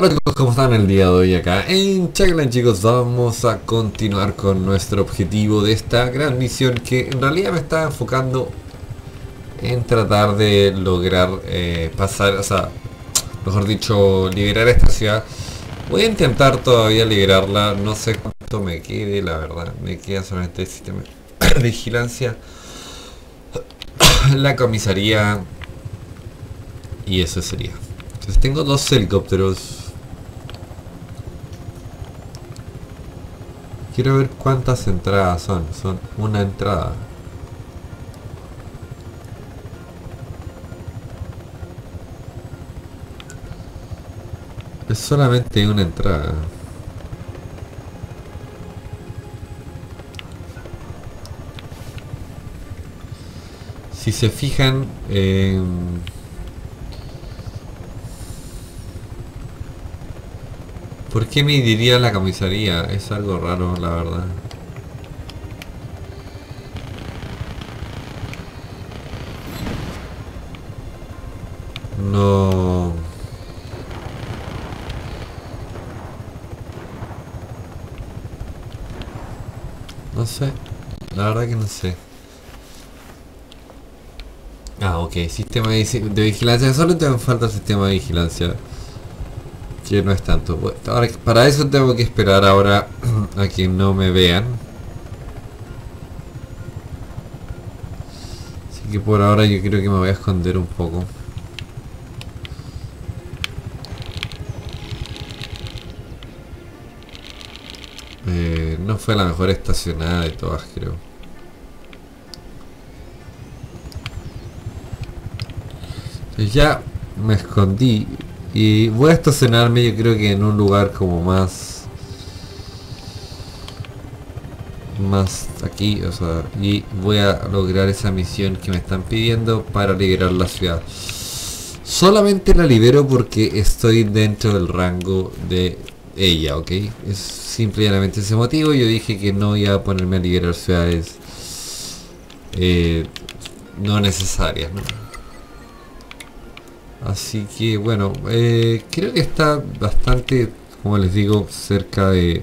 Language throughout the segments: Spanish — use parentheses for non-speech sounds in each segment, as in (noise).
Hola chicos, ¿cómo están el día de hoy acá? En Chagland chicos, vamos a continuar con nuestro objetivo de esta gran misión que en realidad me está enfocando en tratar de lograr eh, pasar, o sea, mejor dicho, liberar esta ciudad. Voy a intentar todavía liberarla, no sé cuánto me quede, la verdad, me queda solamente el sistema (coughs) de vigilancia, (coughs) la comisaría y eso sería. Entonces tengo dos helicópteros Quiero ver cuántas entradas son. Son una entrada. Es solamente una entrada. Si se fijan, eh, ¿Por qué me diría la comisaría? Es algo raro, la verdad. No... No sé. La verdad que no sé. Ah, ok. Sistema de, de vigilancia. Solo te falta el sistema de vigilancia que no es tanto. ahora, para eso tengo que esperar ahora (clears throat) a que no me vean. Así que por ahora yo creo que me voy a esconder un poco. Eh, no fue la mejor estacionada de todas, creo. Entonces ya me escondí y voy a estacionarme yo creo que en un lugar como más... Más aquí, o sea, y voy a lograr esa misión que me están pidiendo para liberar la ciudad. Solamente la libero porque estoy dentro del rango de ella, ¿ok? Es simplemente ese motivo. Yo dije que no iba a ponerme a liberar ciudades eh, no necesarias, ¿no? Así que bueno, eh, creo que está bastante, como les digo, cerca de,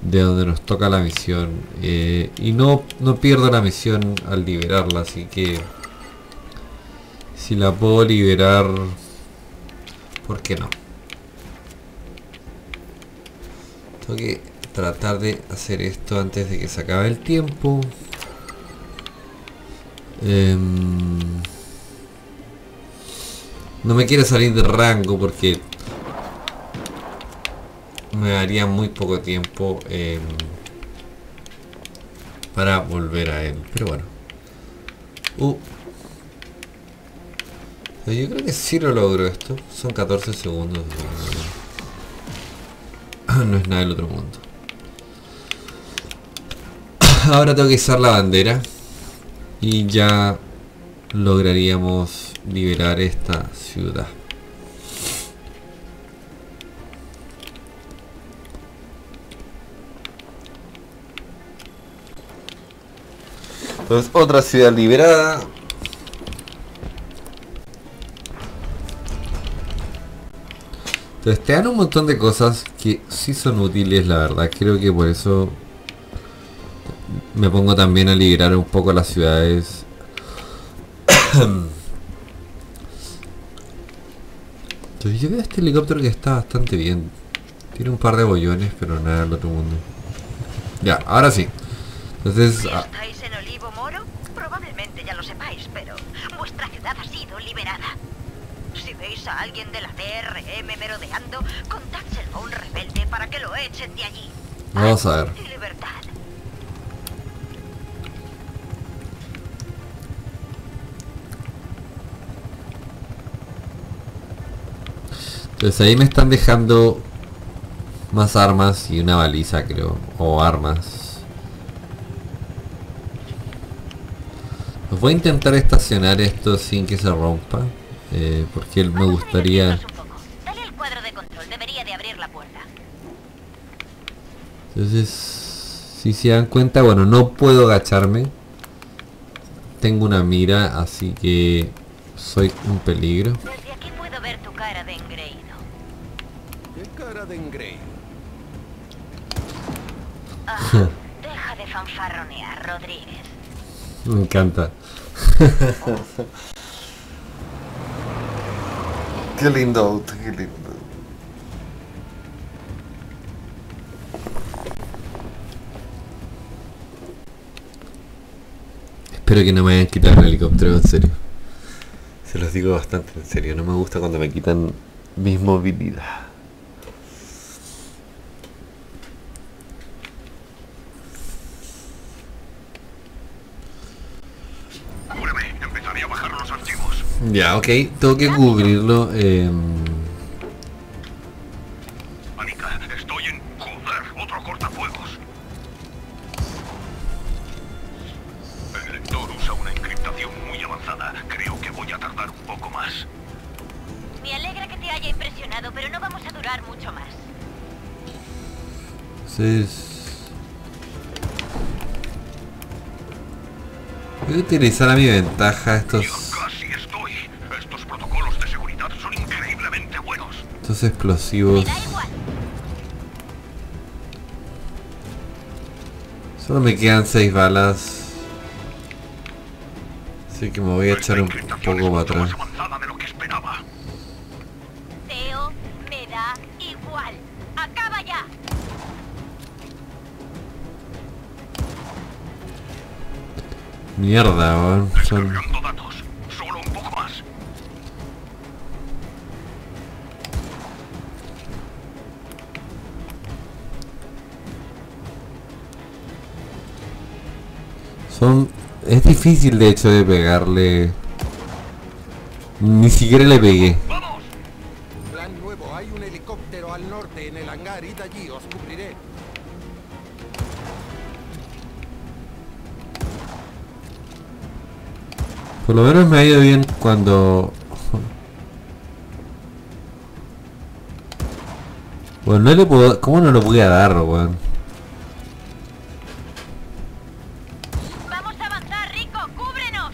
de donde nos toca la misión. Eh, y no, no pierdo la misión al liberarla, así que si la puedo liberar, ¿por qué no? Tengo que tratar de hacer esto antes de que se acabe el tiempo. Em, no me quiero salir de rango porque me daría muy poco tiempo em, para volver a él. Pero bueno. Uh. Yo creo que sí lo logro esto. Son 14 segundos. (coughs) No es nada del otro mundo. (coughs) Ahora tengo que izar la bandera. Y ya lograríamos liberar esta ciudad. Entonces otra ciudad liberada. Entonces te dan un montón de cosas que sí son útiles, la verdad. Creo que por eso me pongo también a liberar un poco las ciudades (clears throat) Entonces yo veo este helicóptero que está bastante bien. Tiene un par de bollones, pero nada del otro mundo. Ya, ahora sí. Entonces... Ah. ¿Estáis en Olivo Moro? Probablemente ya lo sepáis, pero vuestra ciudad ha sido liberada. Si veis a alguien de la DRM merodeando, contádselo a un rebelde para que lo echen de allí. Vamos a ver. Entonces ahí me están dejando más armas y una baliza creo. O armas. Voy a intentar estacionar esto sin que se rompa. Eh, porque me gustaría... Entonces, si se dan cuenta, bueno, no puedo agacharme. Tengo una mira, así que soy un peligro. Deja de fanfarronear, Rodríguez. Me encanta. (laughs) qué lindo auto, qué lindo. Espero que no me hayan quitado el helicóptero, en serio. Se los digo bastante en serio. No me gusta cuando me quitan mis movilidad. Ya, ok. Tengo que cubrirlo. Eh, Anika, estoy en... Joder, otro cortafuegos. El lector usa una encriptación muy avanzada. Creo que voy a tardar un poco más. Me alegra que te haya impresionado, pero no vamos a durar mucho más. entonces... Voy a utilizar a mi ventaja estos, estos explosivos. Solo me quedan seis balas. Así que me voy a echar un poco para atrás. Mierda, weón. Son... Son... Es difícil de hecho de pegarle... Ni siquiera le pegué. ¡Vamos! Plan nuevo, hay un helicóptero al norte en el hangar, id allí, os cubriré. Por lo menos me ha ido bien cuando... (laughs) Bueno, no le puedo... ¿Cómo no lo voy a dar, weón? ¡Vamos a avanzar, Rico! ¡Cúbrenos!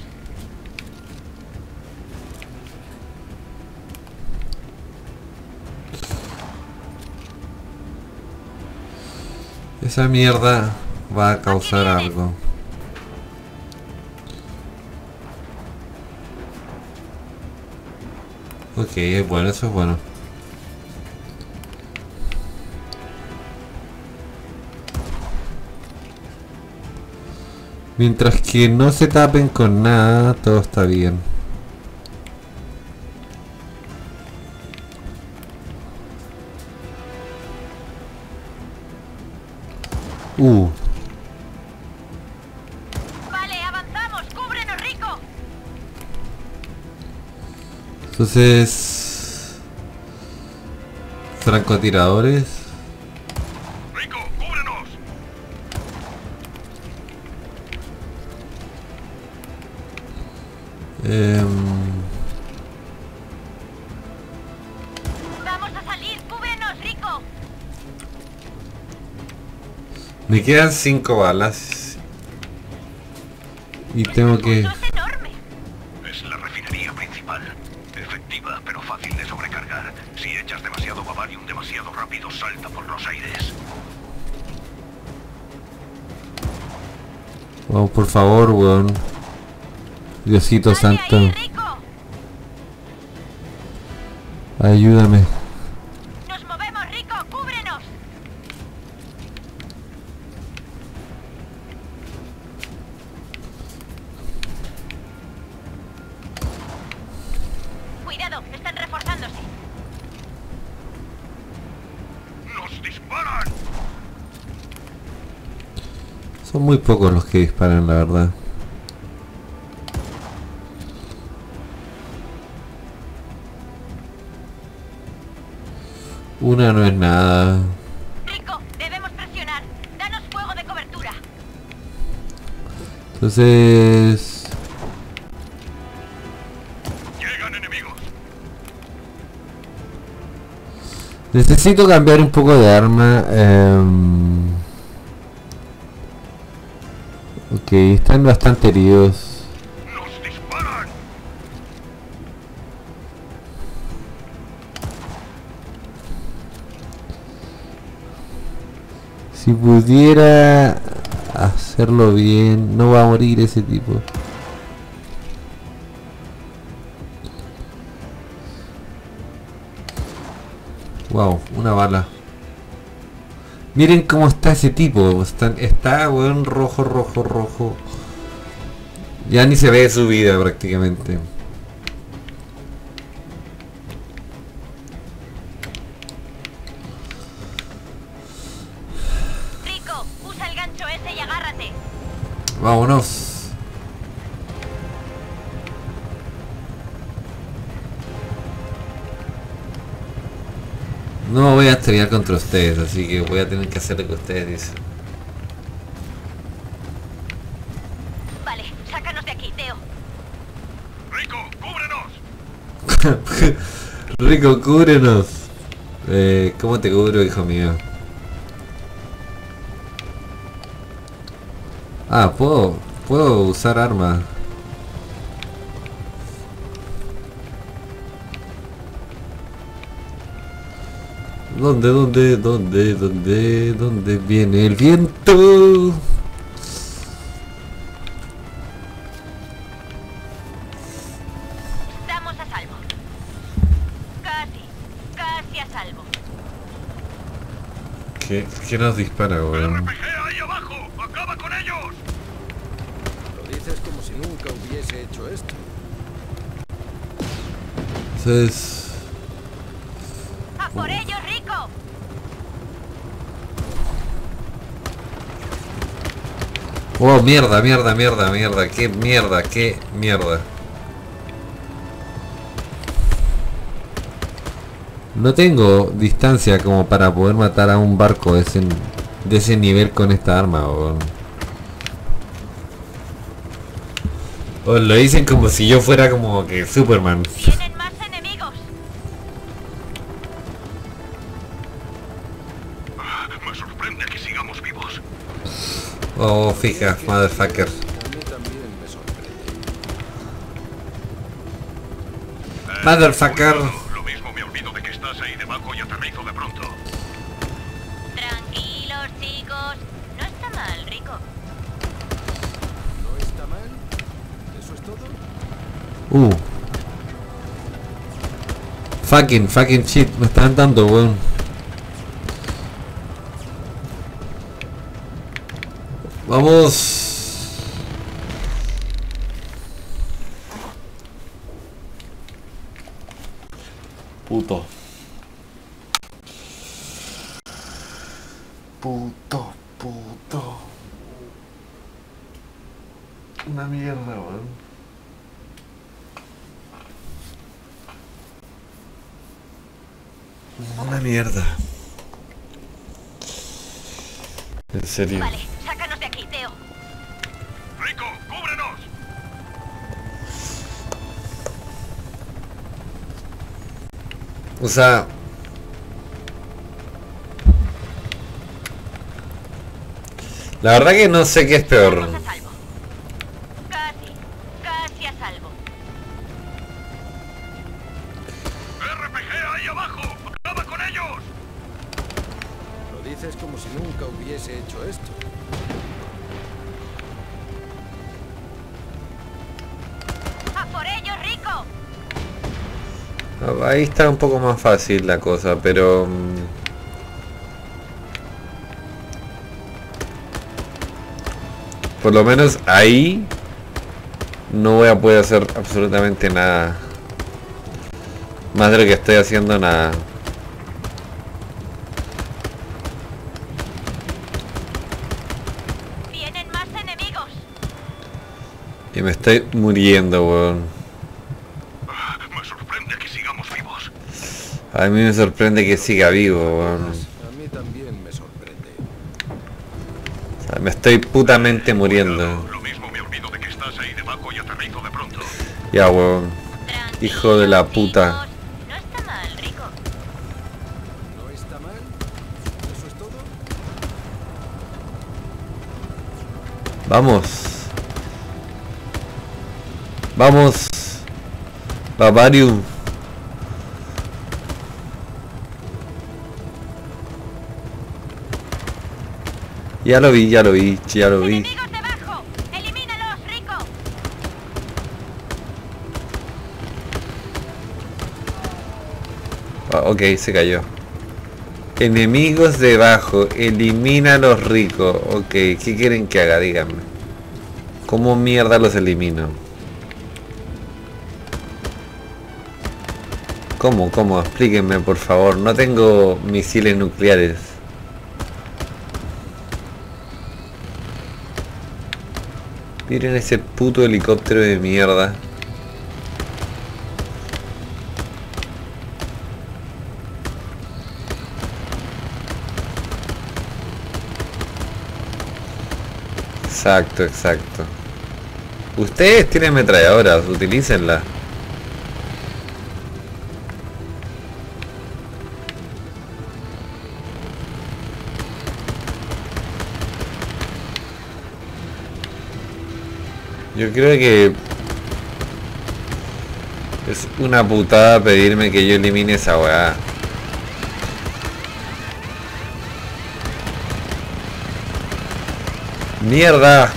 Esa mierda va a causar algo. Ok, es bueno, eso es bueno. Mientras que no se tapen con nada, todo está bien. Uh, Vale, avanzamos. ¡Cúbrenos, Rico! entonces... Francotiradores. ¡Rico, cúbrenos! Em, ¡Vamos a salir! ¡Cúbrenos, Rico! Me quedan cinco balas. Y tengo que... Es enorme. Es la refinería principal. Efectiva, pero fácil de sobrecargar. Si echas demasiado bavarium demasiado rápido, salta por los aires. Vamos, por favor, weón. Diosito ¡Dale santo, ayúdame. Son muy pocos los que disparan, la verdad. Una no es nada. Rico, debemos presionar. Danos fuego de cobertura. Entonces... ¡Llegan enemigos! Necesito cambiar un poco de arma. em. Ok, están bastante heridos. Si pudiera hacerlo bien, no va a morir ese tipo. Wow, una bala. Miren cómo está ese tipo. Está, está rojo, rojo, rojo. Ya ni se ve su vida prácticamente. Contra ustedes, así que voy a tener que hacer lo que ustedes dicen. Vale, sácanos de aquí, Teo. Rico, cúbrenos. (laughs) Rico, cúbrenos. Eh, ¿Cómo te cubro, hijo mío? Ah, puedo, puedo usar arma. ¿Dónde, dónde, dónde, dónde, dónde viene el viento? Estamos a salvo. Casi, casi a salvo. ¿Qué, qué nos dispara, weón? RPG ahí abajo. Acaba con ellos. Lo dices como si nunca hubiese hecho esto. Entonces... ¡A por ellos, Rico! Mierda, mierda, mierda, mierda, qué mierda, qué mierda. No tengo distancia como para poder matar a un barco de ese, de ese nivel con esta arma. O lo dicen como si yo fuera como que Superman. Oh, fija, motherfucker. A mí también me sorprende. Motherfucker. Lo mismo me olvido de que estás ahí debajo y aterrizo de pronto. Tranquilos, chicos. No está mal, Rico. ¿No está mal? ¿Eso es todo? Uh. Fucking, fucking shit, me están dando, weón. Vamos. Puto. Puto, puto. Una mierda, weón. Una mierda. En serio. Vale, O sea... La verdad que no sé qué es peor. Está un poco más fácil la cosa, pero... mm, Por lo menos ahí no voy a poder hacer absolutamente nada. Más de lo que estoy haciendo nada. Vienen más enemigos. Y me estoy muriendo, weón. Ah, Me sorprende que sigamos vivos. A mí me sorprende que siga vivo, weón. A mí también me sorprende. O sea, me estoy putamente muriendo. Lo mismo me olvido de que estás ahí debajo y aterrizo de pronto. Ya, weón. Hijo de la puta. chicos. No está mal, Rico. ¿No está mal? ¿Eso es todo? Vamos. Vamos. Bavarium. Ya lo vi, ya lo vi, ya lo vi. ¡Enemigos debajo! ¡Elimínalos, Rico! Ah, ok, se cayó. Enemigos debajo, elimina a los ricos. Ok, ¿qué quieren que haga? Díganme. ¿Cómo mierda los elimino? ¿Cómo? ¿Cómo? Explíquenme por favor. No tengo misiles nucleares. Miren ese puto helicóptero de mierda. Exacto, exacto. Ustedes tienen metralladoras, utilícenla. Yo creo que es una putada pedirme que yo elimine esa weá. Mierda.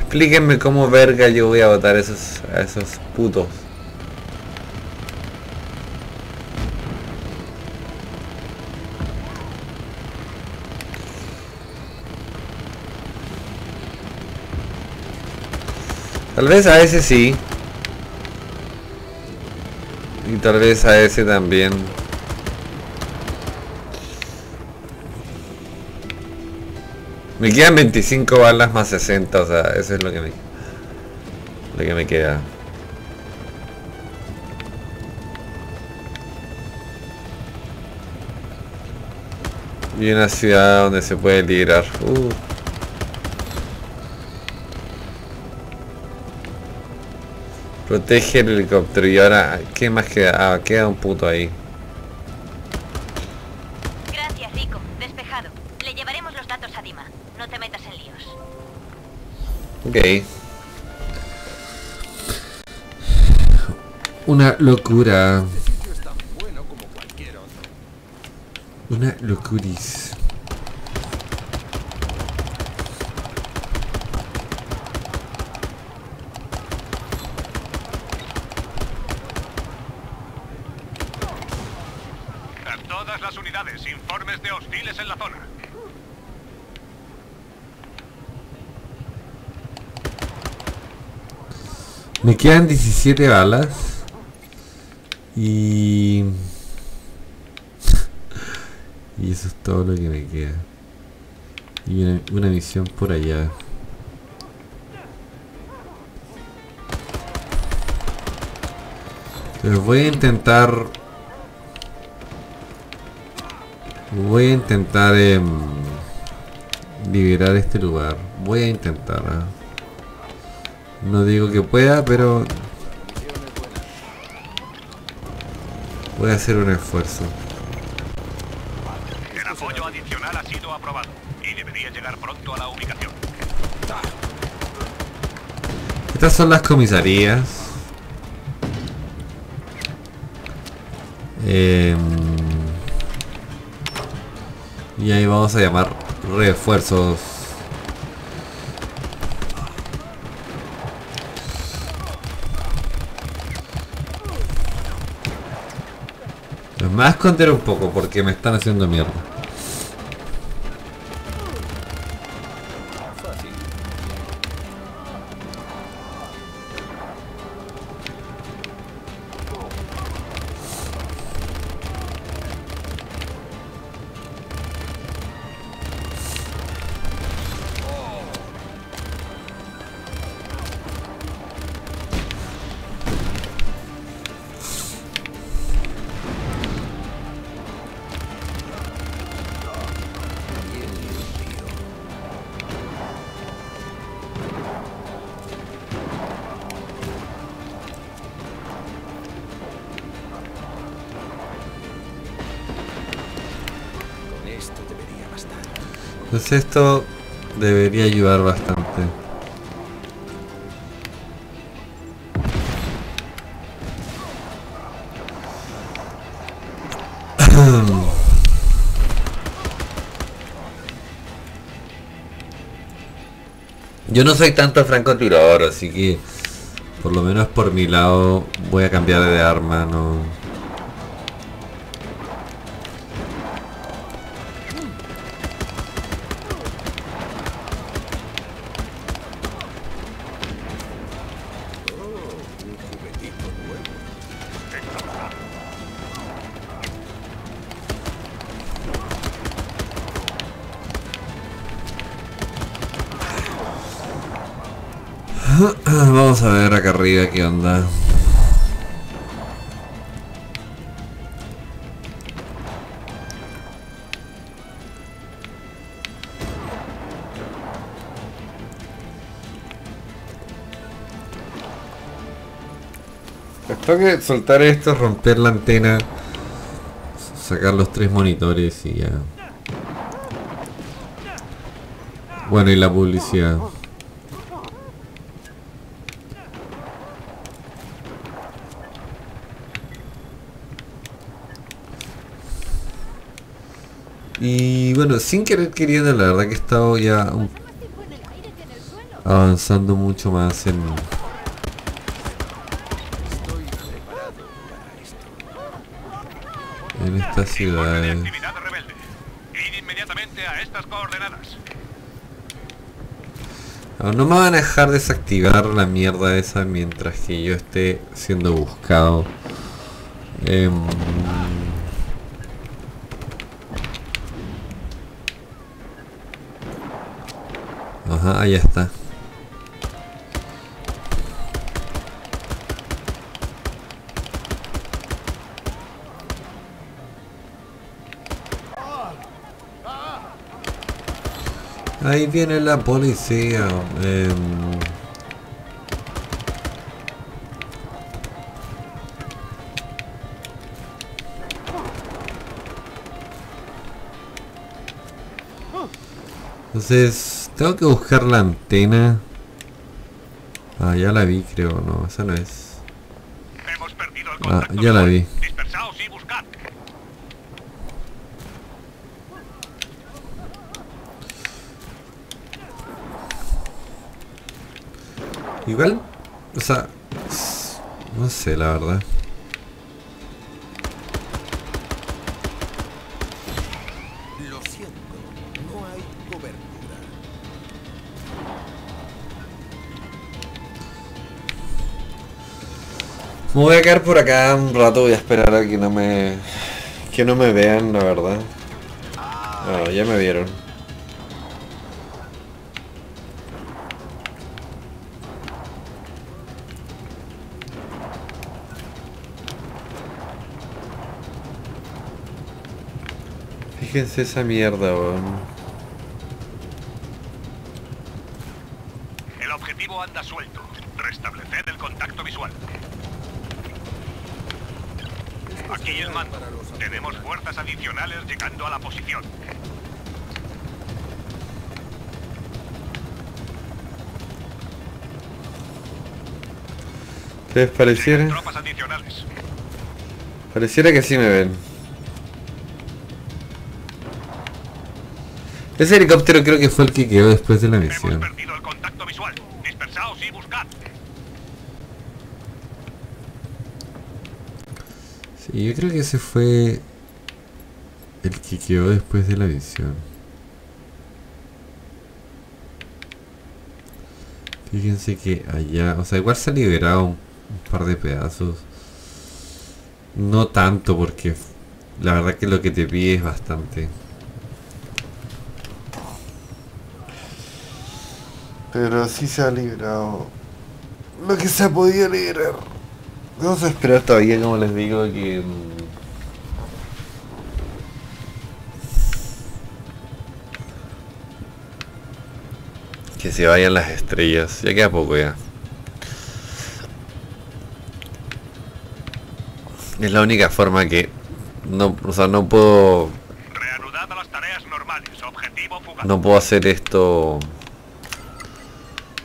Explíquenme cómo verga yo voy a votar esos, a esos putos. Tal vez a ese sí. Y tal vez a ese también. Me quedan 25 balas más 60, o sea, eso es lo que me, lo que me queda. Y una ciudad donde se puede librar. Uh. Protege el helicóptero y ahora, ¿qué más queda? Ah, queda un puto ahí. Gracias, Rico. Despejado. Le llevaremos los datos a Dima. No te metas en líos. Ok. Una locura. Este sitio es tan bueno como cualquier otro. Una locuris. A todas las unidades, informes de hostiles en la zona. Me quedan 17 balas. Y... (laughs) y eso es todo lo que me queda. Y una, una misión por allá. Pero voy a intentar... Voy a intentar em, liberar este lugar. Voy a intentar. ¿ah? No digo que pueda, pero voy a hacer un esfuerzo. El apoyo adicional ha sido aprobado y debería llegar pronto a la ubicación. Estas son las comisarías. Em, y ahí vamos a llamar refuerzos. Me voy a esconder un poco porque me están haciendo mierda. Pues esto debería ayudar bastante. (coughs) Yo no soy tanto francotirador, así que por lo menos por mi lado voy a cambiar de arma, no. Vamos a ver acá arriba qué onda. Tengo que soltar esto, romper la antena, sacar los tres monitores y ya. Bueno, y la publicidad. Y bueno, sin querer queriendo, la verdad que he estado ya avanzando mucho más en... En estas Informe de ciudades. actividad rebelde. Ir inmediatamente a estas coordenadas. No, no me van a dejar desactivar la mierda esa mientras que yo esté siendo buscado. Em, Ahí está. Ahí viene la policía. em. Entonces, tengo que buscar la antena. Ah, ya la vi, creo. No, esa no es. Hemos perdido el Ah, ya la vi. Dispersaos y buscad. Igual, o sea, no sé la verdad. Lo siento, no hay cobertura. Me voy a quedar por acá un rato, voy a esperar a que no me que no me vean, la verdad. Ah, ya me vieron. Fíjense esa mierda, weón. El objetivo anda suelto. Restablecer el contacto visual. Aquí el mando. Tenemos fuerzas adicionales llegando a la posición. ¿Qué pareciera? Tropas adicionales. Pareciera que sí me ven. Ese helicóptero creo que fue el que quedó después de la Hemos misión. perdido el contacto visual. Dispersaos y buscad. Sí, yo creo que ese fue el que quedó después de la misión. Fíjense que allá, o sea, igual se ha liberado un, un par de pedazos. No tanto porque la verdad que lo que te pide es bastante. Pero sí se ha liberado lo que se ha podido liberar. Vamos a esperar todavía, como les digo, que... mm, Que se vayan las estrellas. Ya queda poco ya. Es la única forma que... No, o sea, no puedo... Las tareas normales. Objetivo fugaz. No puedo hacer esto...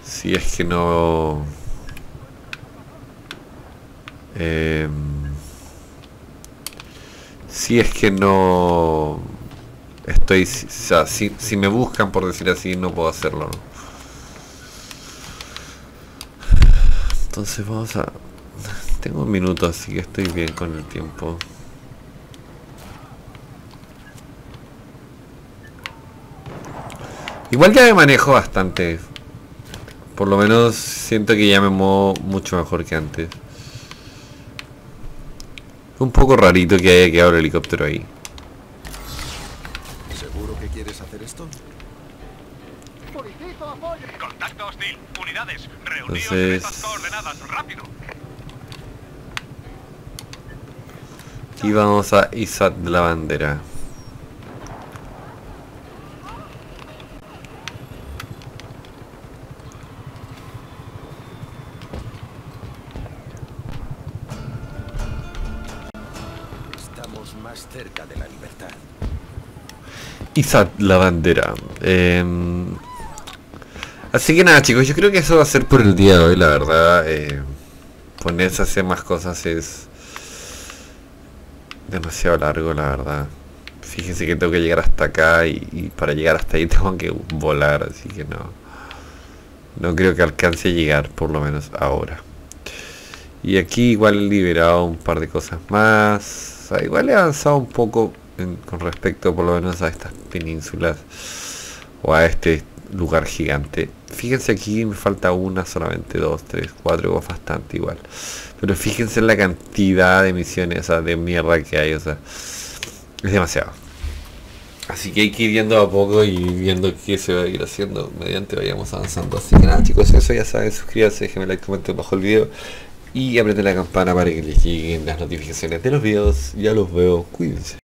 Si es que no... Em, Si es que no estoy, o sea, si, si me buscan por decir así, no puedo hacerlo. ¿no? Entonces vamos a... Tengo un minuto, así que estoy bien con el tiempo. Igual ya me manejo bastante. Por lo menos siento que ya me muevo mucho mejor que antes. Un poco rarito que haya quedado el helicóptero ahí. ¿Seguro que quieres hacer esto? Contacto hostil. Unidades. Reuníos en Entonces- estas coordenadas. Rápido. Y vamos a izar la bandera. Izad la bandera. Em, así que nada chicos, yo creo que eso va a ser por el día de hoy, la verdad. Eh, ponerse a hacer más cosas es demasiado largo, la verdad. Fíjense que tengo que llegar hasta acá y, para llegar hasta ahí (laughs) tengo que volar, así que no. No creo que alcance a llegar, por lo menos ahora. Y aquí igual he liberado un par de cosas más. Igual he avanzado un poco con respecto por lo menos a estas penínsulas. O a este lugar gigante. Fíjense aquí me falta una solamente, dos, tres, cuatro, o bastante igual. Pero fíjense en la cantidad de misiones, o sea, de mierda que hay, o sea. Es demasiado. Así que hay que ir viendo a poco y viendo qué se va a ir haciendo mediante vayamos avanzando. Así que nada chicos, eso ya saben, suscríbanse, déjenme like, comenten bajo el video y aprieten la campana para que les lleguen las notificaciones de los videos. Ya los veo, cuídense.